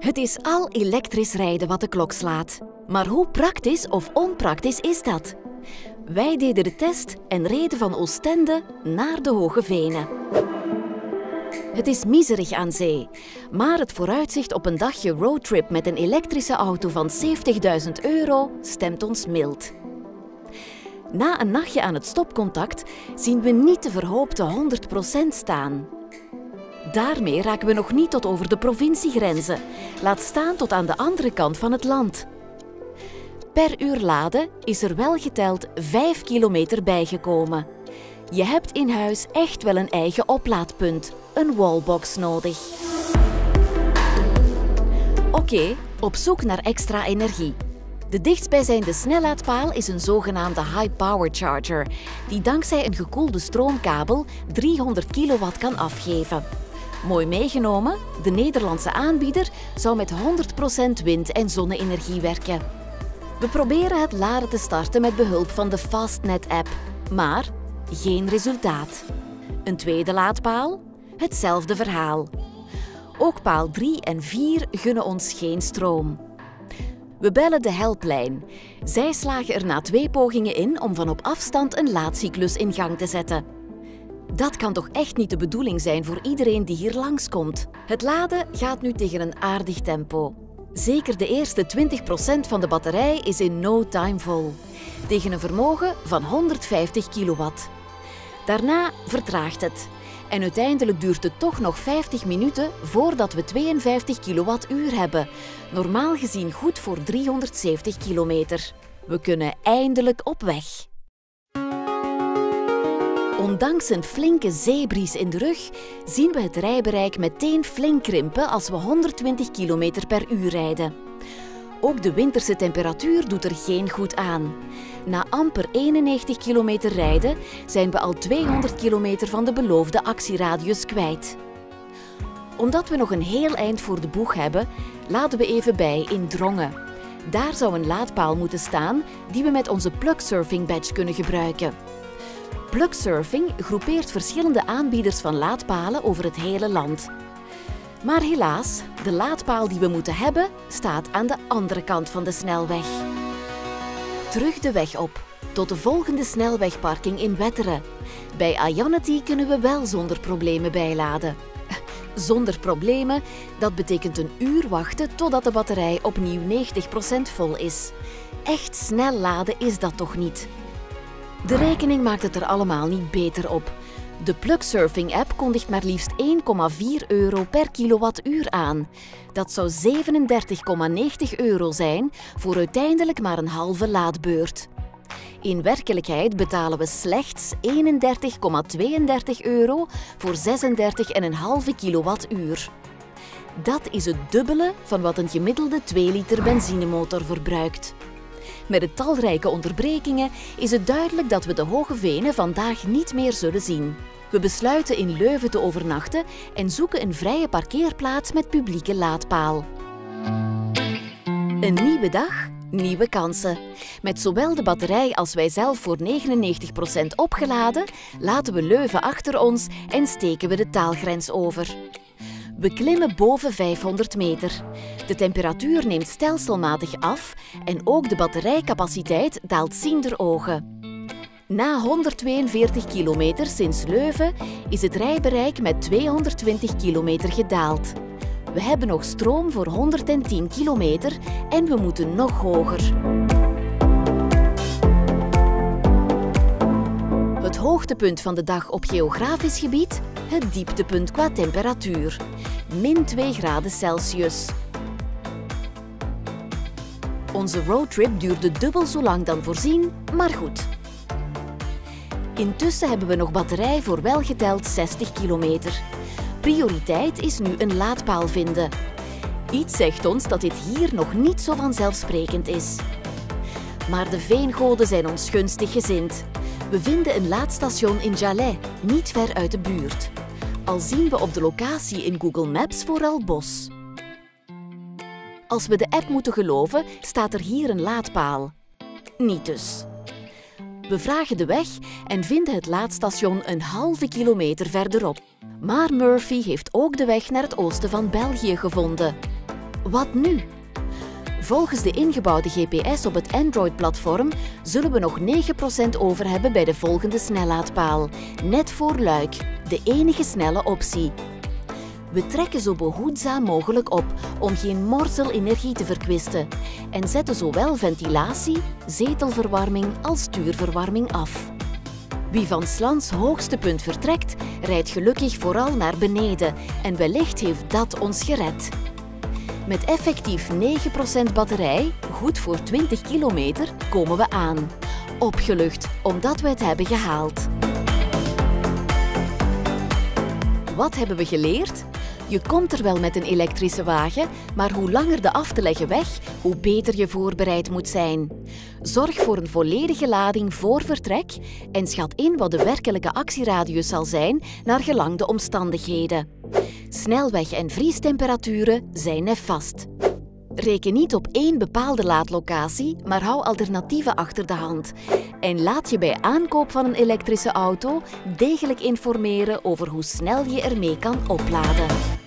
Het is al elektrisch rijden wat de klok slaat. Maar hoe praktisch of onpraktisch is dat? Wij deden de test en reden van Oostende naar de Hoge Venen. Het is miserig aan zee, maar het vooruitzicht op een dagje roadtrip met een elektrische auto van 70.000 euro stemt ons mild. Na een nachtje aan het stopcontact zien we niet de verhoopte 100% staan. Daarmee raken we nog niet tot over de provinciegrenzen, laat staan tot aan de andere kant van het land. Per uur laden is er wel geteld 5 kilometer bijgekomen. Je hebt in huis echt wel een eigen oplaadpunt, een wallbox nodig. Oké, op zoek naar extra energie. De dichtstbijzijnde snellaadpaal is een zogenaamde high power charger, die dankzij een gekoelde stroomkabel 300 kilowatt kan afgeven. Mooi meegenomen, de Nederlandse aanbieder zou met 100% wind- en zonne-energie werken. We proberen het laden te starten met behulp van de Fastnet-app, maar geen resultaat. Een tweede laadpaal? Hetzelfde verhaal. Ook paal 3 en 4 gunnen ons geen stroom. We bellen de helpline. Zij slagen er na twee pogingen in om van op afstand een laadcyclus in gang te zetten. Dat kan toch echt niet de bedoeling zijn voor iedereen die hier langskomt? Het laden gaat nu tegen een aardig tempo. Zeker de eerste 20% van de batterij is in no time vol, tegen een vermogen van 150 kilowatt. Daarna vertraagt het en uiteindelijk duurt het toch nog 50 minuten voordat we 52 kilowattuur hebben. Normaal gezien goed voor 370 kilometer. We kunnen eindelijk op weg. Ondanks een flinke zeebries in de rug zien we het rijbereik meteen flink krimpen als we 120 km per uur rijden. Ook de winterse temperatuur doet er geen goed aan. Na amper 91 kilometer rijden zijn we al 200 kilometer van de beloofde actieradius kwijt. Omdat we nog een heel eind voor de boeg hebben, laden we even bij in Drongen. Daar zou een laadpaal moeten staan die we met onze plugsurfing badge kunnen gebruiken. Plugsurfing groepeert verschillende aanbieders van laadpalen over het hele land. Maar helaas, de laadpaal die we moeten hebben, staat aan de andere kant van de snelweg. Terug de weg op, tot de volgende snelwegparking in Wetteren. Bij Ionity kunnen we wel zonder problemen bijladen. Zonder problemen, dat betekent een uur wachten totdat de batterij opnieuw 90% vol is. Echt snel laden is dat toch niet? De rekening maakt het er allemaal niet beter op. De Plugsurfing-app kondigt maar liefst 1,4 euro per kilowattuur aan. Dat zou 37,90 euro zijn voor uiteindelijk maar een halve laadbeurt. In werkelijkheid betalen we slechts 31,32 euro voor 36,5 kilowattuur. Dat is het dubbele van wat een gemiddelde 2 liter benzinemotor verbruikt. Met de talrijke onderbrekingen is het duidelijk dat we de Hoge Venen vandaag niet meer zullen zien. We besluiten in Leuven te overnachten en zoeken een vrije parkeerplaats met publieke laadpaal. Een nieuwe dag, nieuwe kansen. Met zowel de batterij als wij zelf voor 99% opgeladen, laten we Leuven achter ons en steken we de taalgrens over. We klimmen boven 500 meter. De temperatuur neemt stelselmatig af en ook de batterijcapaciteit daalt ziender ogen. Na 142 kilometer sinds Leuven is het rijbereik met 220 kilometer gedaald. We hebben nog stroom voor 110 kilometer en we moeten nog hoger. Hoogtepunt van de dag op geografisch gebied, het dieptepunt qua temperatuur. Min 2 graden Celsius. Onze roadtrip duurde dubbel zo lang dan voorzien, maar goed. Intussen hebben we nog batterij voor welgeteld 60 kilometer. Prioriteit is nu een laadpaal vinden. Iets zegt ons dat dit hier nog niet zo vanzelfsprekend is. Maar de veengoden zijn ons gunstig gezind. We vinden een laadstation in Jalais, niet ver uit de buurt. Al zien we op de locatie in Google Maps vooral bos. Als we de app moeten geloven, staat er hier een laadpaal. Niet dus. We vragen de weg en vinden het laadstation een halve kilometer verderop. Maar Murphy heeft ook de weg naar het oosten van België gevonden. Wat nu? Volgens de ingebouwde GPS op het Android-platform zullen we nog 9% over hebben bij de volgende snellaadpaal, net voor Luik, de enige snelle optie. We trekken zo behoedzaam mogelijk op om geen morsel energie te verkwisten en zetten zowel ventilatie, zetelverwarming als stuurverwarming af. Wie van Slans hoogste punt vertrekt, rijdt gelukkig vooral naar beneden en wellicht heeft dat ons gered. Met effectief 9% batterij, goed voor 20 kilometer, komen we aan. Opgelucht, omdat we het hebben gehaald. Wat hebben we geleerd? Je komt er wel met een elektrische wagen, maar hoe langer de af te leggen weg, hoe beter je voorbereid moet zijn. Zorg voor een volledige lading voor vertrek en schat in wat de werkelijke actieradius zal zijn naar gelang de omstandigheden. Snelweg- en vriestemperaturen zijn nefast. Reken niet op één bepaalde laadlocatie, maar hou alternatieven achter de hand. En laat je bij aankoop van een elektrische auto degelijk informeren over hoe snel je ermee kan opladen.